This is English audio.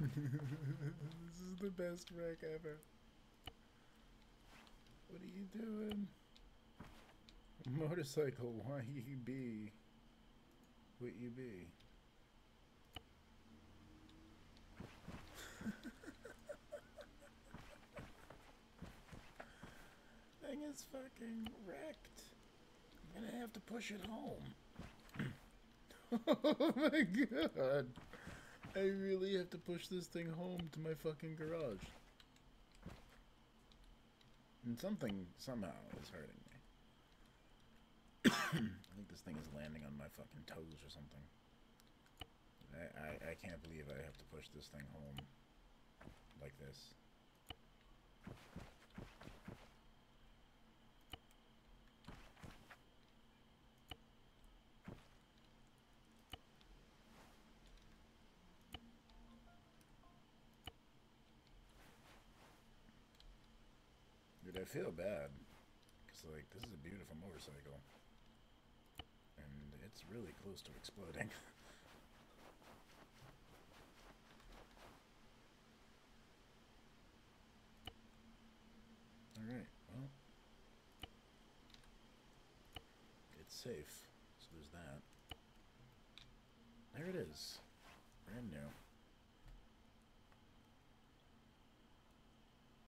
this is the best wreck ever. What are you doing? Motorcycle, why you be? What you be? Thing is fucking wrecked. I'm gonna have to push it home. oh my god. I really have to push this thing home to my fucking garage. And something, somehow, is hurting me. I think this thing is landing on my fucking toes or something. I, I, I can't believe I have to push this thing home like this. Dude, I feel bad. Because, like, this is a beautiful motorcycle. And it's really close to exploding. Alright, well. It's safe. So there's that. There it is. Brand new.